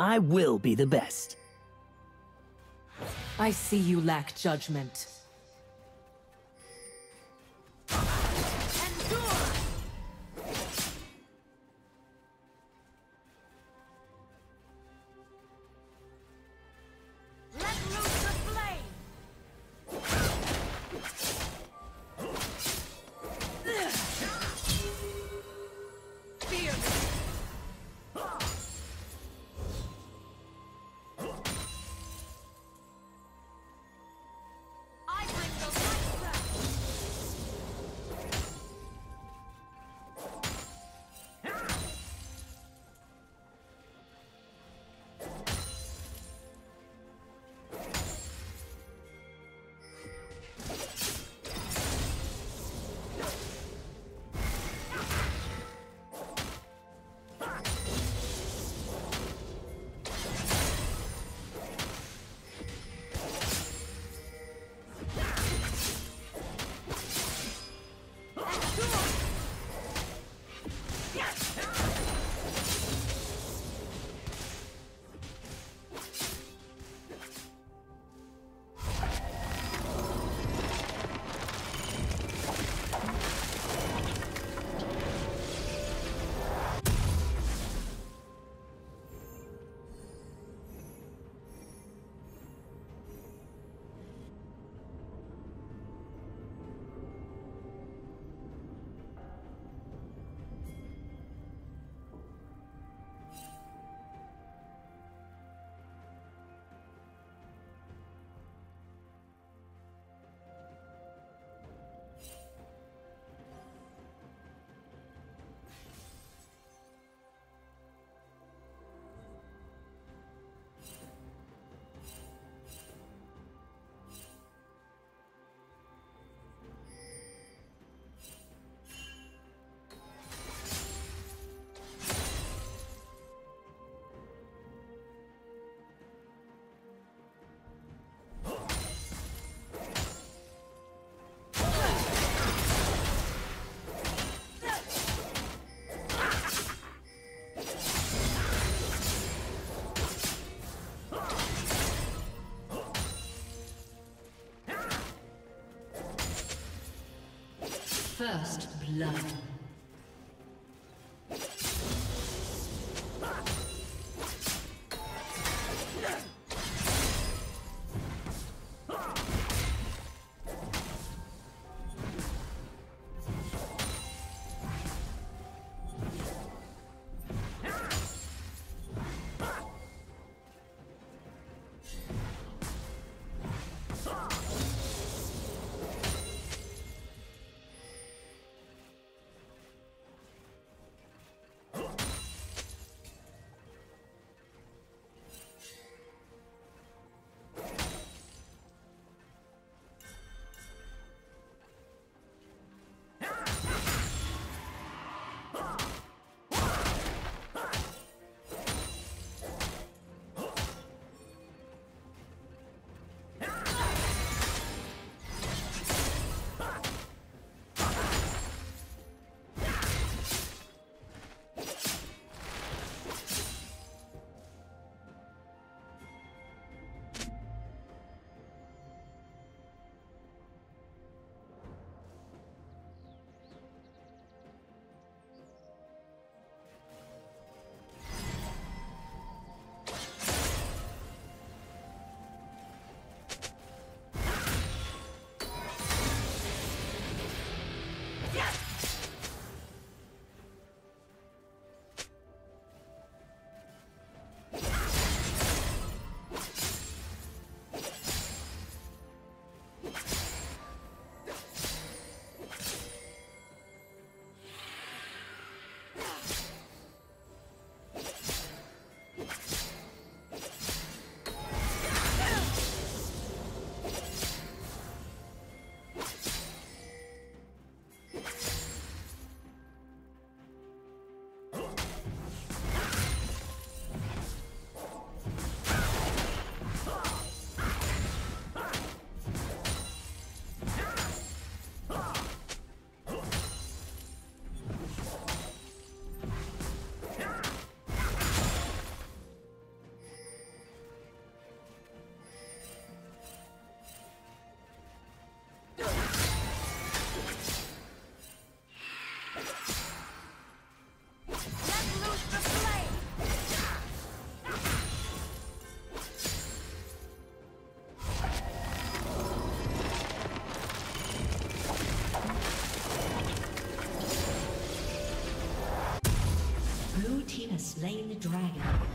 I will be the best. I see you lack judgment. First blood. Slain the dragon.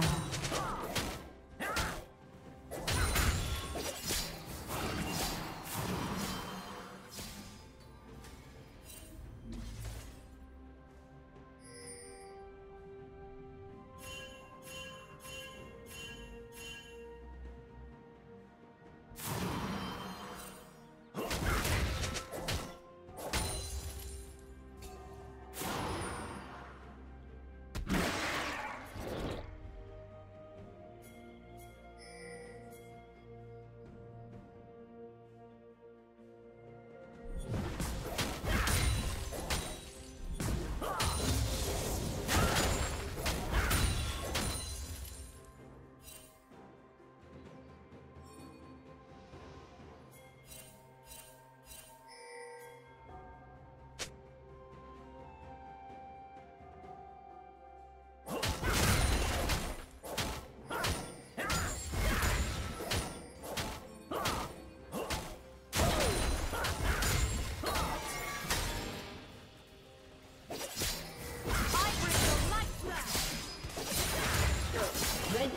down.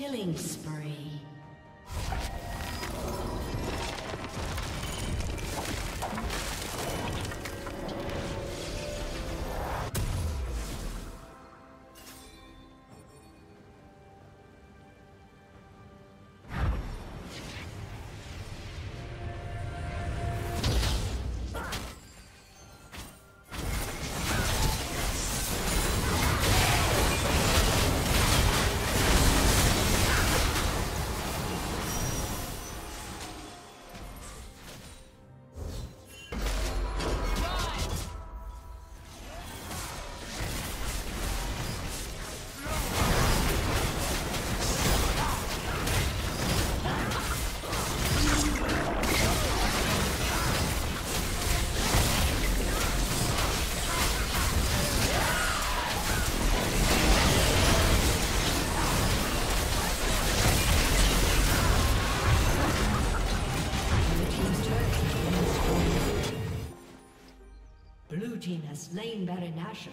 Killing spree. Slain Baron Nashor.